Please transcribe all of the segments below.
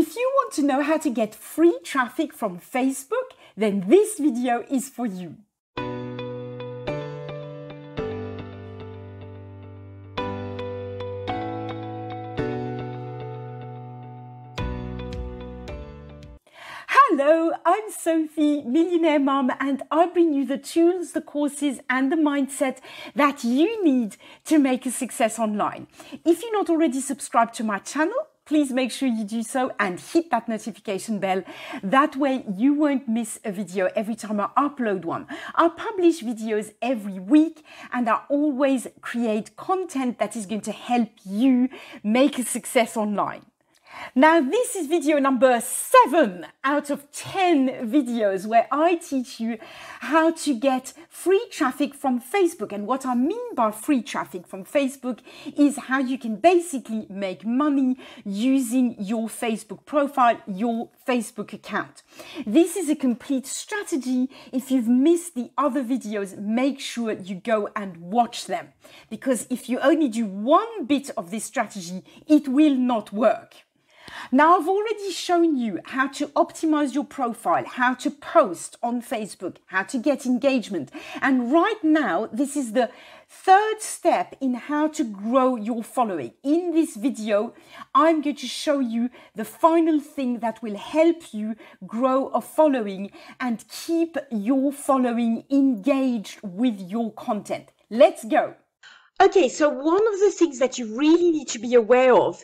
If you want to know how to get free traffic from Facebook, then this video is for you. Hello, I'm Sophie, Millionaire Mum, and I bring you the tools, the courses, and the mindset that you need to make a success online. If you're not already subscribed to my channel, please make sure you do so and hit that notification bell. That way you won't miss a video every time I upload one. I publish videos every week and I always create content that is going to help you make a success online. Now, this is video number seven out of 10 videos where I teach you how to get free traffic from Facebook. And what I mean by free traffic from Facebook is how you can basically make money using your Facebook profile, your Facebook account. This is a complete strategy. If you've missed the other videos, make sure you go and watch them. Because if you only do one bit of this strategy, it will not work. Now, I've already shown you how to optimize your profile, how to post on Facebook, how to get engagement. And right now, this is the third step in how to grow your following. In this video, I'm going to show you the final thing that will help you grow a following and keep your following engaged with your content. Let's go. Okay, so one of the things that you really need to be aware of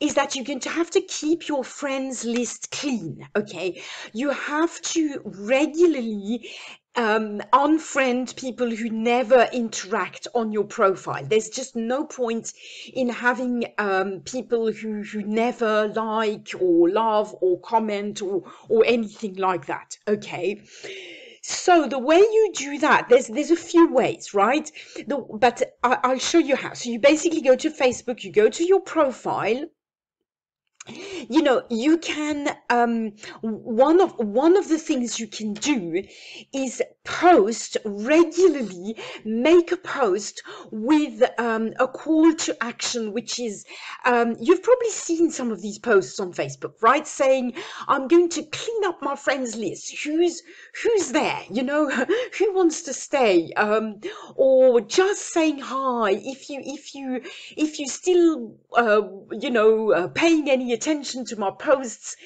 is that you're going to have to keep your friends list clean. Okay, you have to regularly um, unfriend people who never interact on your profile. There's just no point in having um, people who, who never like or love or comment or, or anything like that. Okay. So the way you do that, there's there's a few ways, right? The, but I, will show you how. So you basically go to Facebook, you go to your profile, you know you can um, one of one of the things you can do is post regularly make a post with um, a call to action which is um, you've probably seen some of these posts on facebook right? Saying i'm going to clean up my friends list. Who's who's there? You know who wants to stay? Um, or just saying hi if you if you if you still uh, you know uh, paying any attention to my posts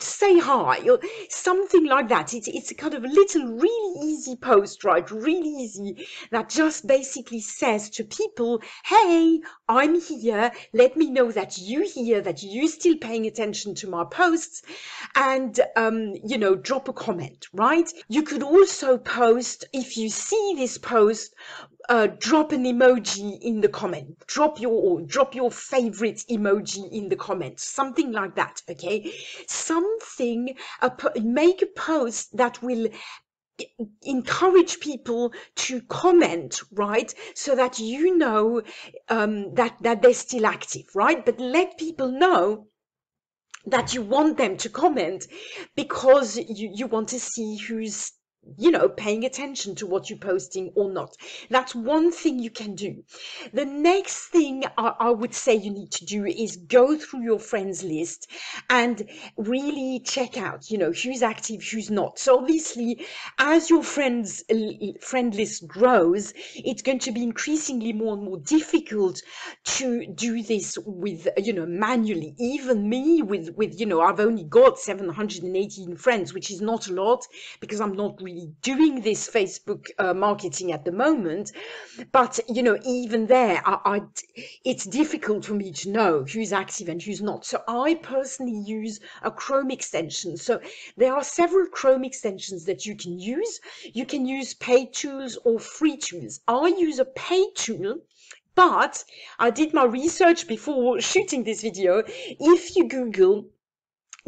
say hi or something like that. It's, it's a kind of a little really easy post right? Really easy that just basically says to people hey i'm here. Let me know that you here that you're still paying attention to my posts and um, you know drop a comment right? You could also post if you see this post uh, drop an emoji in the comment. Drop your drop your favorite emoji in the comments. Something like that okay? Something a, make a post that will encourage people to comment right? So that you know um, that that they're still active right? But let people know that you want them to comment because you, you want to see who's you know, paying attention to what you're posting or not. That's one thing you can do. The next thing I, I, would say you need to do is go through your friends list and really check out, you know, who's active, who's not. So obviously, as your friends friend list grows, it's going to be increasingly more and more difficult to do this with, you know, manually. Even me with, with, you know, I've only got 718 friends, which is not a lot because I'm not really doing this Facebook uh, marketing at the moment, but you know, even there, I, I, it's difficult for me to know who's active and who's not. So I personally use a Chrome extension. So there are several Chrome extensions that you can use. You can use paid tools or free tools. I use a paid tool but I did my research before shooting this video. If you Google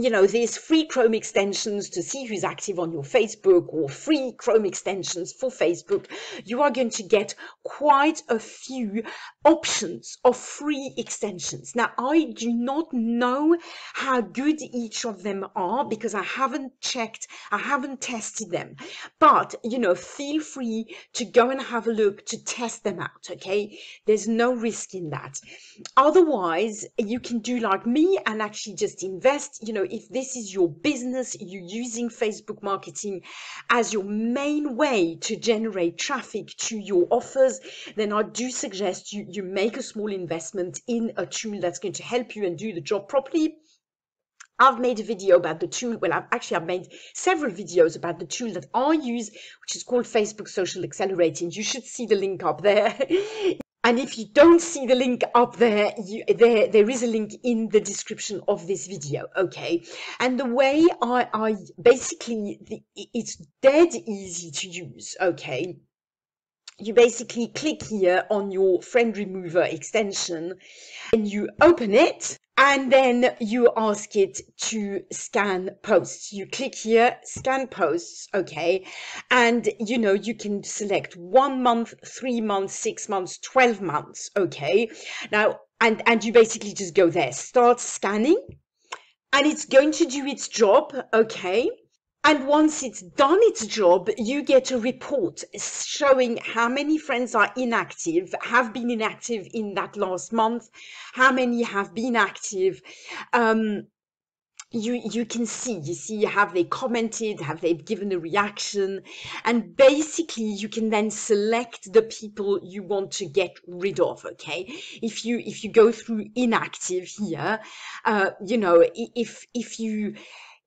you know, there's free Chrome extensions to see who's active on your Facebook or free Chrome extensions for Facebook. You are going to get quite a few options of free extensions. Now, I do not know how good each of them are because I haven't checked, I haven't tested them. But, you know, feel free to go and have a look to test them out, okay? There's no risk in that. Otherwise, you can do like me and actually just invest, you know, if this is your business, you're using Facebook marketing as your main way to generate traffic to your offers, then I do suggest you, you make a small investment in a tool that's going to help you and do the job properly. I've made a video about the tool. Well, I've actually I've made several videos about the tool that I use, which is called Facebook Social Accelerating. You should see the link up there. and if you don't see the link up there, you, there there is a link in the description of this video. Okay, and the way I I basically the, it's dead easy to use. Okay you basically click here on your friend remover extension and you open it and then you ask it to scan posts. You click here, scan posts, okay, and you know you can select one month, three months, six months, 12 months, okay. Now, and, and you basically just go there, start scanning, and it's going to do its job, okay. And once it's done its job, you get a report showing how many friends are inactive, have been inactive in that last month, how many have been active. Um, you you can see you see have they commented have they given a reaction and basically you can then select the people you want to get rid of okay if you if you go through inactive here uh, you know if if you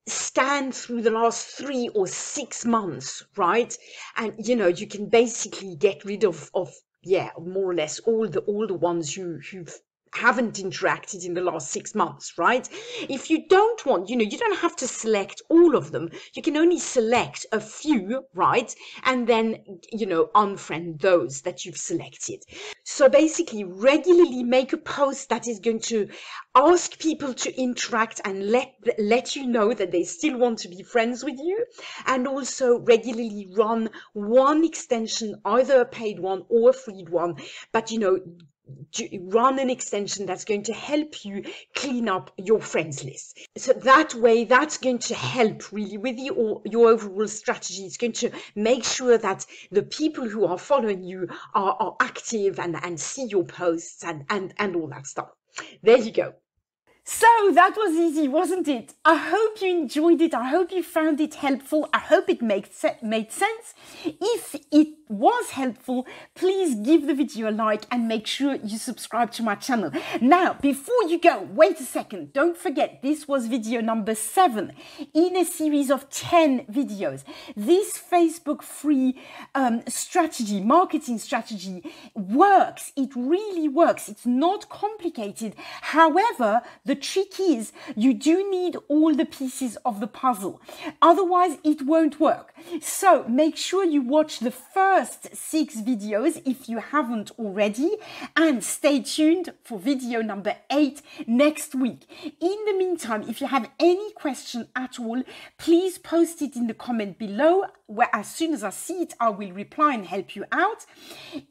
scan through the last three or six months, right? And you know, you can basically get rid of of yeah, more or less all the all the ones you who've haven't interacted in the last six months, right? If you don't want, you know, you don't have to select all of them. You can only select a few, right? And then, you know, unfriend those that you've selected. So basically, regularly make a post that is going to ask people to interact and let let you know that they still want to be friends with you and also regularly run one extension either a paid one or a free one but you know run an extension that's going to help you clean up your friends list. So that way, that's going to help really with your, your overall strategy. It's going to make sure that the people who are following you are, are active and, and see your posts and, and, and all that stuff. There you go. So that was easy, wasn't it? I hope you enjoyed it. I hope you found it helpful. I hope it made, se- made sense. If it was helpful, please give the video a like and make sure you subscribe to my channel. Now, before you go, wait a second. Don't forget, this was video number seven in a series of 10 videos. This Facebook free um, strategy, marketing strategy works. It really works. It's not complicated. However, the the trick is you do need all the pieces of the puzzle. Otherwise, it won't work. So make sure you watch the first six videos if you haven't already and stay tuned for video number eight next week. In the meantime, if you have any question at all, please post it in the comment below where as soon as I see it, I will reply and help you out.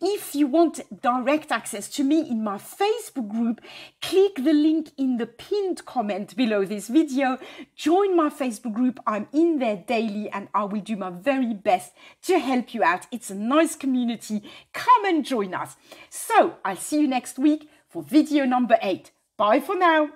If you want direct access to me in my Facebook group, click the link in the pinned comment below this video. Join my Facebook group. I'm in there daily and I will do my very best to help you out. It's a nice community. Come and join us. So I'll see you next week for video number eight. Bye for now.